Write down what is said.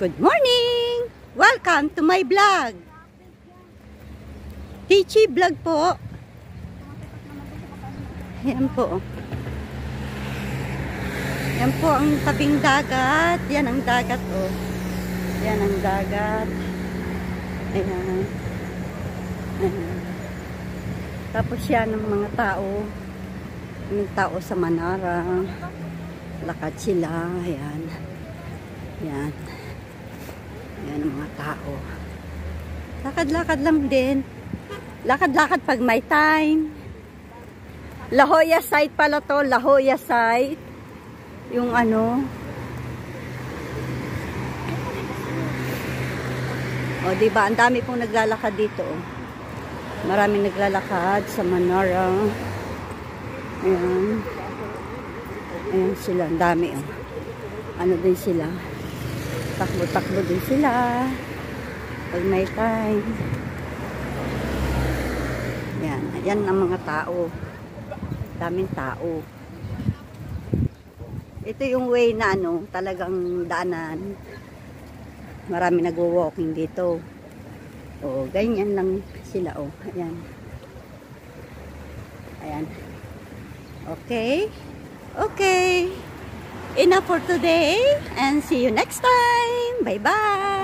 Good morning! Welcome to my vlog. Tichi vlog po. Yan po. Yan po ang tabing dagat. Yan ang dagat oh. Yan ang dagat. Ayan. Ayan. Tapos yan ang mga tao. Yung tao sa Manara. Lakad sila. Ayan. Yan. Yan ang mga tao. Lakad-lakad lang din. Lakad-lakad pag may time. La Jolla site pala to. La Jolla site. Yung ano. O, diba? Ang dami pong naglalakad dito. oh. Maraming naglalakad sa Manara. Ayan. Ayan sila. Ang dami. Oh. Ano din sila. Takbo-takbo din sila. Pag may time. Yan. Yan ang mga tao. Daming tao. Ito yung way na ano, talagang daanan. Marami nagwo-walking dito. O, ganyan lang sila. O, ayan. Ayan. Okay. Okay. Enough for today. And see you next time. 拜拜。